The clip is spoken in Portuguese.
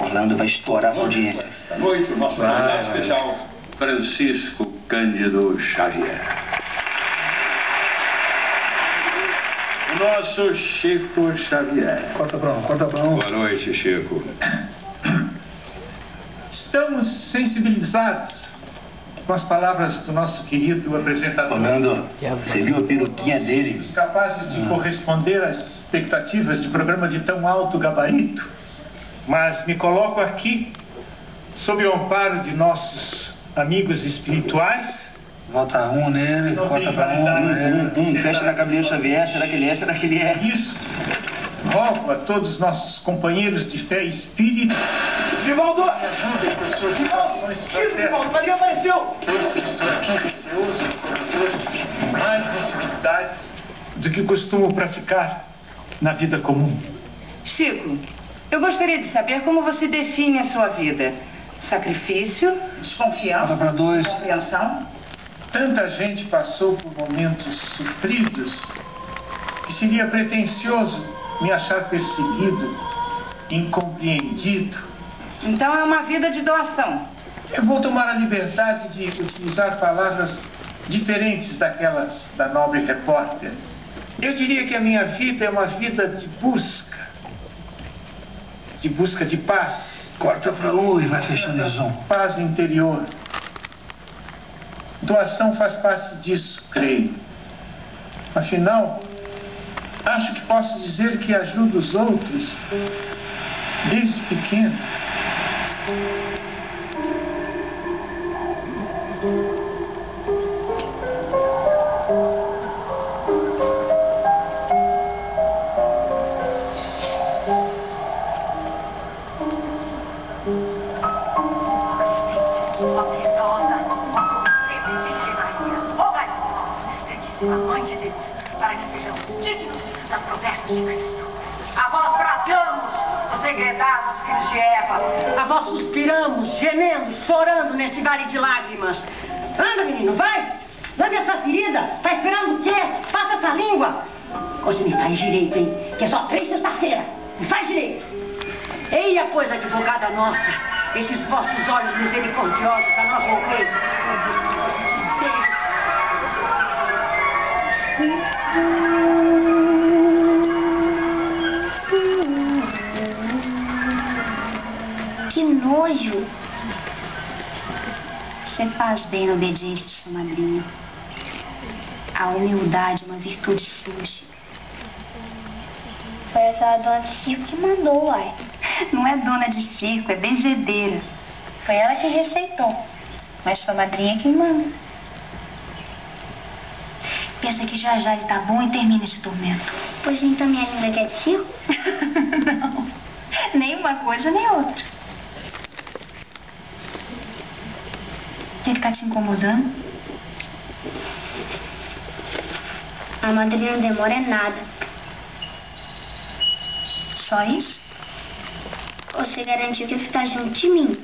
Orlando vai estourar a audiência. Esta noite, o nosso convidado especial, Francisco Cândido Xavier. O nosso Chico Xavier. Corta pra um, corta pra um. Boa noite, Chico. Estamos sensibilizados com as palavras do nosso querido apresentador, Orlando, você viu a peruquinha dele? capazes de corresponder às expectativas de programa de tão alto gabarito, mas me coloco aqui sob o amparo de nossos amigos espirituais. Volta um nele, tem pra um. Um, um, fecha na Gabriel Xavier, será que ele é? Será que ele é? Isso, rogo a todos os nossos companheiros de fé e espírito Vivaldo! que ajudem com suas situações Vivaldo, Maria apareceu! Pois estou aqui receoso de cometer mais incivilidades do que costumo praticar na vida comum. Chico, eu gostaria de saber como você define a sua vida. Sacrifício, desconfiança, pra dois. compreensão. Tanta gente passou por momentos sofridos que seria pretensioso me achar perseguido, incompreendido. Então é uma vida de doação. Eu vou tomar a liberdade de utilizar palavras diferentes daquelas da nobre repórter. Eu diria que a minha vida é uma vida de busca, de busca de paz, Corta pra um e vai fechando o zoom. paz interior. Doação faz parte disso, creio. Afinal, acho que posso dizer que ajudo os outros desde pequeno. Mãe de Deus, para que sejamos dignos das promessas de Cristo. A vós bradamos, os degredados filhos de Eva. A vós suspiramos, gemendo, chorando nesse vale de lágrimas. Anda, menino, vai! Lambe essa ferida! Tá esperando o quê? Passa essa língua! Hoje me faz direito, hein? Que é só três sexta-feira. Me faz direito! Eia, pois, advogada nossa, esses vossos olhos misericordiosos a nós rei. Que nojo! Você faz bem de sua madrinha. A humildade é uma virtude fútil. Foi essa dona circo que mandou, uai. Não é dona de circo, é benzedeira. Foi ela que receitou. Mas sua madrinha é quem manda. Pensa que já já ele tá bom e termina esse tormento. Pois então minha linda quer de circo? Não. Nem uma coisa, nem outra. Que tá te incomodando? A madrinha não demora é nada. Só isso? Você garantiu que ia ficar junto de mim.